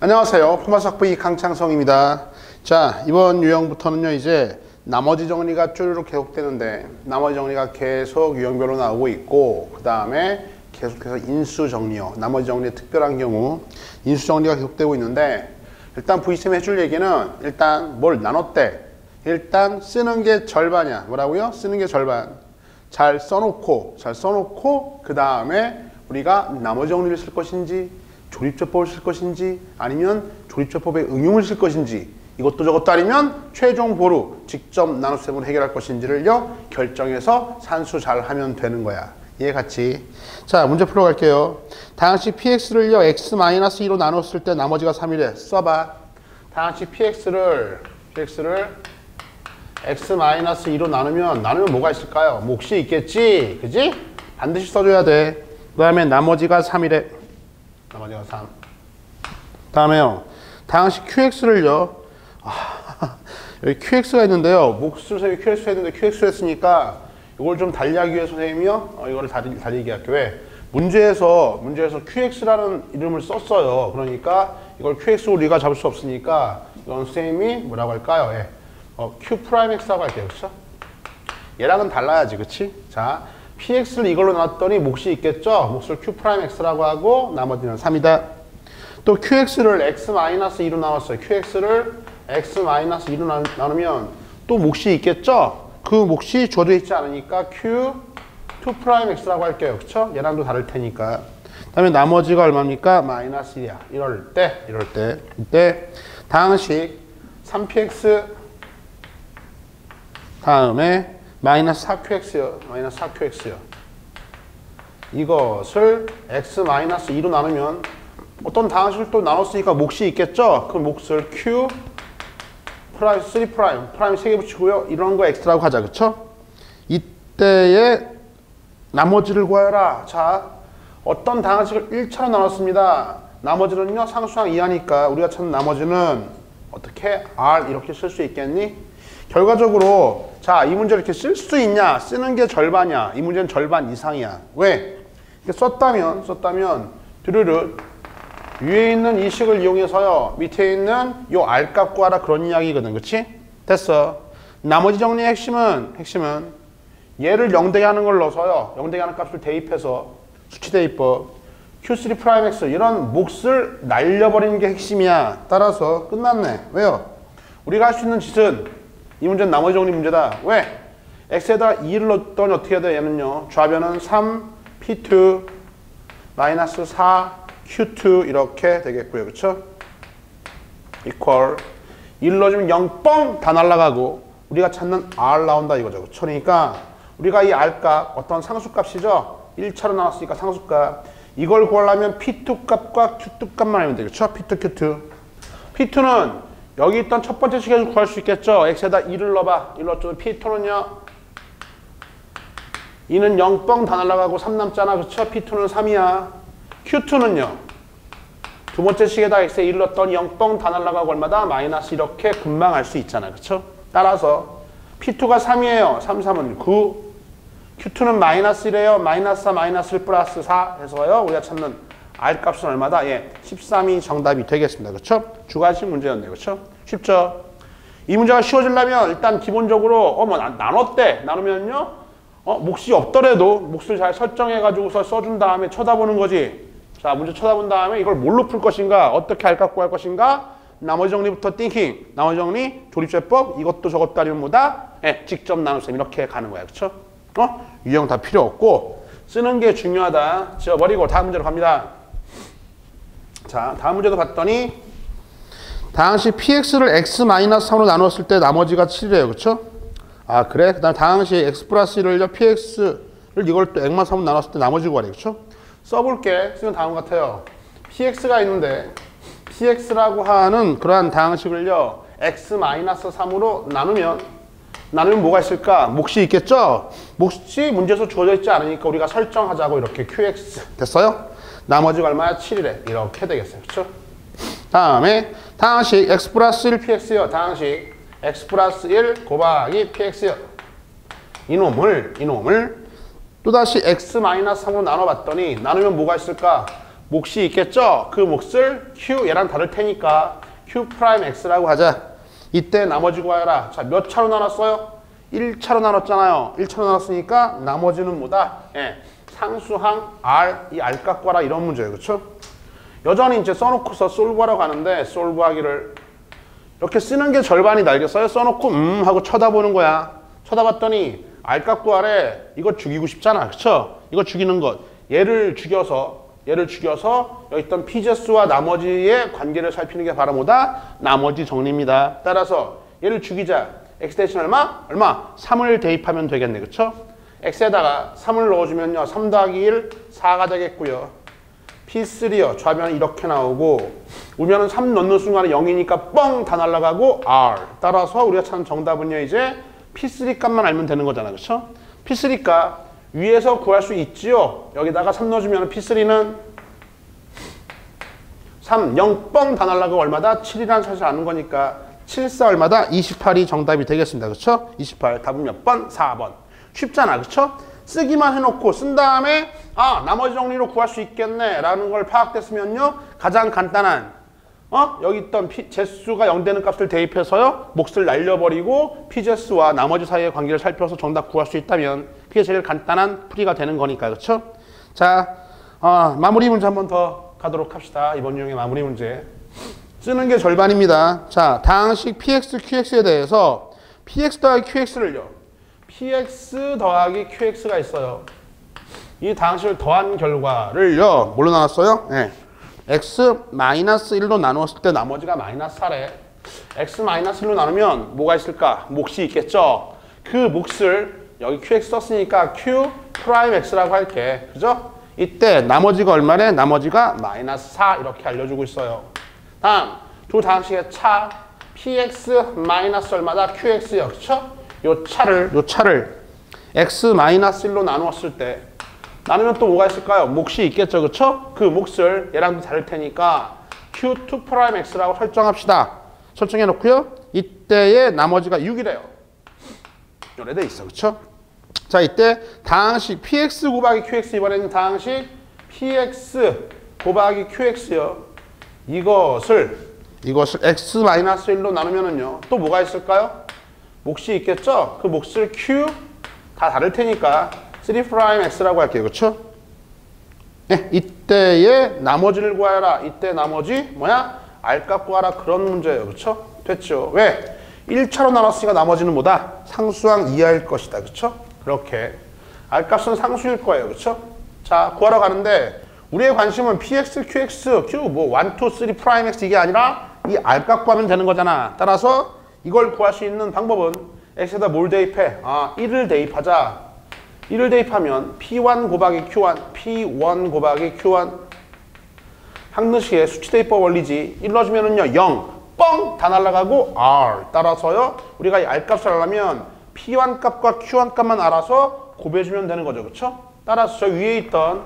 안녕하세요. 포마삭V 강창성입니다. 자, 이번 유형부터는요, 이제 나머지 정리가 쭈르륵 계속되는데, 나머지 정리가 계속 유형별로 나오고 있고, 그 다음에 계속해서 인수 정리요. 나머지 정리의 특별한 경우, 인수 정리가 계속되고 있는데, 일단 V쌤이 해줄 얘기는 일단 뭘 나눴대. 일단 쓰는 게 절반이야. 뭐라고요? 쓰는 게 절반. 잘 써놓고, 잘 써놓고, 그 다음에 우리가 나머지 정리를 쓸 것인지, 조립조법을 쓸 것인지 아니면 조립조법의 응용을 쓸 것인지 이것도 저것도 아니면 최종 보루 직접 나눗셈으로 해결할 것인지를요 결정해서 산수 잘 하면 되는 거야. 이해 같이? 자 문제 풀어 갈게요. 다항식 px를요 x-2로 나눴을 때 나머지가 3이래 써봐. 다항식 px를 px를 x-2로 나누면 나누면 뭐가 있을까요? 몫이 있겠지? 그지? 반드시 써줘야 돼그 다음에 나머지가 3이래 나머지가 3. 다음에요. 다항식 QX를요. 아, 여기 QX가 있는데요. 몫을 선생님이 QX 했는데 QX 했으니까 이걸 좀 달리하기 위해서 선생님이요. 어, 이거를 달리, 달리기 할게요. 왜? 문제에서, 문제에서 QX라는 이름을 썼어요. 그러니까 이걸 QX로 우리가 잡을 수 없으니까 이건 선생님이 뭐라고 할까요? 예. 어, Q 프라임 X라고 할게요. 그렇죠? 얘랑은 달라야지. 그치? 자, px를 이걸로 놨더니 몫이 있겠죠? 몫을 q 프라임 x라고 하고 나머지는 3이다. 또 qx를 x-2로 나눴어요. qx를 x-2로 나누면 또 몫이 있겠죠? 그 몫이 주어져 있지 않으니까 q 2 프라임 x라고 할게요. 그쵸? 얘랑도 다를 테니까. 그 다음에 나머지가 얼마입니까? 마이너스 1이야. 이럴 때, 이럴 때. 이때 다항식 3px 다음에 마이너스 4qx요. 마이너스 4qx요. 이것을 x-2로 나누면 어떤 다항식을 또 나눴으니까 몫이 있겠죠? 그 몫을 q 프라임 3 프라임 프라임 3개 붙이고요. 이런 거 x라고 하자. 그쵸? 이때에 나머지를 구하여라. 자, 어떤 다항식을 1차로 나눴습니다. 나머지는요. 상수항 이하니까 우리가 찾는 나머지는 어떻게 r 이렇게 쓸 수 있겠니? 결과적으로 자 이 문제를 이렇게 쓸 수 있냐 쓰는 게 절반이야 이 문제는 절반 이상이야 왜? 썼다면 썼다면 드르르 위에 있는 이 식을 이용해서요 밑에 있는 요 R값 구하라 그런 이야기거든 그치? 됐어 나머지 정리의 핵심은 핵심은 얘를 0대게 하는 걸 넣어서요 0대게 하는 값을 대입해서 수치 대입법 Q3'X 이런 몫을 날려버리는 게 핵심이야 따라서 끝났네 왜요? 우리가 할 수 있는 짓은 이 문제는 나머지 정리 문제다. 왜? x에다 2를 넣었더니 어떻게 해야 돼? 얘는요. 좌변은 3, p2, 마이너스 4, q2 이렇게 되겠고요. 그렇죠? equal 1 넣어주면 0 뻥 다 날아가고 우리가 찾는 r 나온다 이거죠. 그렇죠? 그러니까 우리가 이 r값 어떤 상수값이죠? 1차로 나왔으니까 상수값 이걸 구하려면 p2 값과 q2 값만 하면 되겠죠? p2, q2 p2는 여기 있던 첫 번째 식에서 구할 수 있겠죠? x에다 2를 넣어봐. 1 넣었죠. p2는요. 2는 0뻥 다 날아가고 3 남잖아. 그쵸? p2는 3이야. q2는요. 두 번째 식에다 x에 1 넣었더니 0뻥 다 날아가고 얼마다? 마이너스 이렇게 금방 알 수 있잖아. 그쵸? 따라서 p2가 3이에요. 3, 3은 9. q2는 마이너스 1이에요. 마이너스 4, 마이너스 1 플러스 4 해서요. 우리가 찾는 R값은 얼마다? 예, 13이 정답이 되겠습니다. 그렇죠? 주관식 문제였네요. 그렇죠? 쉽죠? 이 문제가 쉬워지려면 일단 기본적으로 어머 나눴대. 나누면요. 어, 몫이 없더라도 몫을 잘 설정해 가지고서 써준 다음에 쳐다보는 거지. 자, 문제 쳐다본 다음에 이걸 뭘로 풀 것인가? 어떻게 알 갖고 할 것인가? 나머지 정리부터 thinking, 나머지 정리, 조립제법, 이것도 저것도 아니면 뭐다? 예, 직접 나눗셈 이렇게 가는 거야. 그렇죠? 어? 유형 다 필요 없고 쓰는 게 중요하다. 지워버리고 다음 문제로 갑니다. 자, 다음 문제도 봤더니 다항식 px를 x-3으로 나눴을 때 나머지가 7이래요. 그렇죠? 아, 그래? 그다음 다항식 x 플러스 1을 px를 이걸 또 x만 3으로 나눴을 때 나머지 구하래. 그렇죠? 써볼게. 쓰면 다음 같아요. px가 있는데 px라고 하는 그러한 다항식을요. x-3으로 나누면 나누면 뭐가 있을까? 몫이 있겠죠? 몫이 문제에서 주어져 있지 않으니까 우리가 설정하자고 이렇게 qx 됐어요? 나머지가 얼마야? 7이래. 이렇게 되겠어요. 그렇죠? 다음에 다항식 x 플러스 1 px요. 다항식 x 플러스 1 곱하기 px요. 이놈을 이놈을 또다시 x 마이너스 3으로 나눠봤더니 나누면 뭐가 있을까? 몫이 있겠죠? 그 몫을 Q 얘랑 다를 테니까 Q 프라임 X라고 하자. 이때 나머지 구하여라. 자, 몇 차로 나눴어요? 1차로 나눴잖아요. 1차로 나눴으니까 나머지는 뭐다? 예. 상수항 R, 이 R 값 구하라 이런 문제예요. 그렇죠? 여전히 이제 써놓고서 solve하러 가는데 solve하기를 이렇게 쓰는 게. 이렇게 써요. 써놓고 음 하고 쳐다보는 거야. 쳐다봤더니 R 값 구하래. 이거 죽이고 싶잖아. 그렇죠? 이거 죽이는 것. 얘를 죽여서 얘를 죽여서 여기 있던 피제수와 나머지의 관계를 살피는 게 바로 뭐다? 나머지 정리입니다. 따라서 얘를 죽이자. 대신 얼마? 얼마? 3을 대입하면 되겠네. 그쵸? X에다가 3을 넣어주면요. 3 더하기 1, 4가 되겠고요. P3요. 좌변 이렇게 나오고 우면은 3 넣는 순간에 0이니까 뻥 다 날아가고 R. 따라서 우리가 찾는 정답은요. 이제 P3 값만 알면 되는 거잖아. 그쵸? P3 값 위에서 구할 수 있지요. 여기다가 3 넣어주면 P3는 3, 0, 뻥 다 날라가고 얼마다? 7이라는 사실을 아는 거니까 7, 4 얼마다? 28이 정답이 되겠습니다. 그쵸? 28. 답은 몇 번? 4번. 쉽잖아. 그쵸? 쓰기만 해놓고 쓴 다음에 아 나머지 정리로 구할 수 있겠네 라는 걸 파악됐으면요. 가장 간단한 어? 여기 있던 피, 제수가 0 되는 값을 대입해서요. 몫을 날려버리고 피제수와 나머지 사이의 관계를 살펴서 정답 구할 수 있다면 그게 제일 간단한 풀이가 되는 거니까 그렇죠? 자 어, 마무리 문제 한 번 더 가도록 합시다. 이번 유형의 마무리 문제. 쓰는 게 절반입니다. 자 다항식 px, qx에 대해서 px 더하기 qx를요. Px 더하기 qx가 있어요. 이 다항식을 더한 결과를요. 뭘로 나눴어요? 네. x 마이너스 1로 나누었을 때 나머지가 마이너스 4래. x 마이너스 1로 나누면 뭐가 있을까? 몫이 있겠죠. 그 몫을 여기 qx 썼으니까 q 프라임 x라고 할게. 그죠? 이때 나머지가 얼마래? 나머지가 마이너스 4 이렇게 알려주고 있어요. 다음 두 다항식의 차 px 마이너스 얼마다? qx요. 그쵸? 요 차를 요 차를 x 마이너스 1로 나누었을 때 나누면 또 뭐가 있을까요? 몫이 있겠죠. 그쵸? 그 몫을 얘랑 다를 테니까 q2 프라임 x라고 설정합시다. 설정해 놓고요. 이때의 나머지가 6이래요. 요래 돼 있어. 그쵸? 자, 이때 다항식 px 곱하기 qx 이번에는 다항식 px 곱하기 qx요. 이것을 이것을 x 마이너스 1로 나누면은요. 또 뭐가 있을까요? 몫이 있겠죠? 그 몫을 q 다 다를 테니까 3 프라임 x라고 할게요. 그렇죠? 네, 이때의 나머지를 구하라. 이때 나머지 뭐야? R값 구하라. 그런 문제예요. 그렇죠? 됐죠? 왜? 1차로 나눴으니까 나머지는 뭐다? 상수항 이하일 것이다. 그렇죠? 그렇게 R값은 상수일 거예요. 그렇죠? 자, 구하러 가는데 우리의 관심은 px, qx, q 뭐 1, 2, 3 프라임 x 이게 아니라 이 R값 구하면 되는 거잖아. 따라서 이걸 구할 수 있는 방법은 x에다 뭘 대입해? 아, 1을 대입하자. 1을 대입하면 P1 곱하기 Q1, P1 곱하기 Q1 항등식의 수치 대입법 원리지 1 넣어주면은요 0, 뻥! 다 날아가고 R 따라서요 우리가 이 R 값을 알려면 P1 값과 Q1 값만 알아서 곱해주면 되는 거죠 그쵸? 따라서 저 위에 있던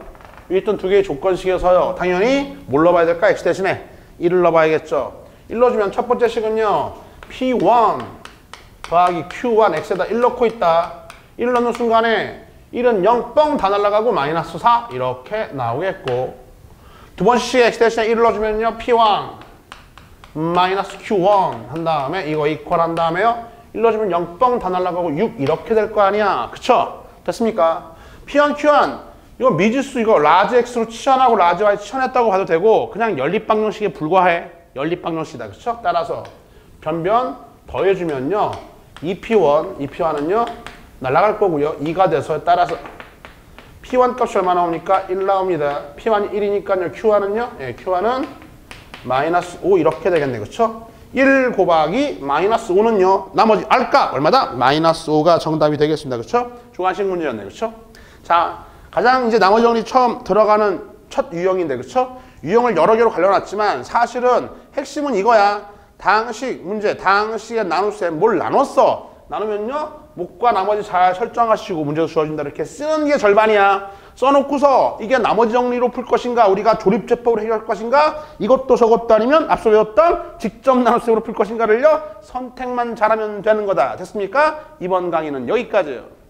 위에 있던 두 개의 조건식에서요 당연히 뭘 넣어봐야 될까? X 대신에 1을 넣어봐야겠죠 1 넣어주면 첫 번째 식은요 P1 더하기 Q1 X에다 1 넣고 있다. 1 넣는 순간에 1은 0 뻥 다 날아가고 마이너스 4 이렇게 나오겠고. 두 번째 x 대신에 1을 넣어주면요. P1 마이너스 q1 한 다음에 이거 equal 한 다음에요. 1 넣어주면 0 뻥 다 날아가고 6 이렇게 될 거 아니야. 그쵸? 됐습니까? p1 q1 이거 미지수 이거 large x로 치환하고 large y 치환했다고 봐도 되고 그냥 연립 방정식에 불과해. 연립 방정식이다. 그쵸? 따라서 변변 더해주면요 2p1 2p1은요 날아갈 거고요. 2가 돼서 따라서 P1 값이 얼마 나옵니까? 1 나옵니다. P1이 1이니까요. Q1은요? 예, Q1은 마이너스 5 이렇게 되겠네. 그쵸? 1 곱하기 마이너스 5는요. 나머지 R값 얼마다? 마이너스 5가 정답이 되겠습니다. 그쵸? 주관식 문제였네. 그쵸? 자, 가장 이제 나머지 정리 처음 들어가는 첫 유형인데. 그쵸? 유형을 여러 개로 갈려놨지만 사실은 핵심은 이거야. 당식 문제, 당식의 나눗셈 뭘 나눴어? 나누면요. 목과 나머지 잘 설정하시고 문제도 주어진다 이렇게 쓰는 게 절반이야. 써놓고서 이게 나머지 정리로 풀 것인가 우리가 조립제법으로 해결할 것인가 이것도 저것도 아니면 앞서 배웠던 직접 나눗셈으로 풀 것인가를요 선택만 잘하면 되는 거다. 됐습니까? 이번 강의는 여기까지예요.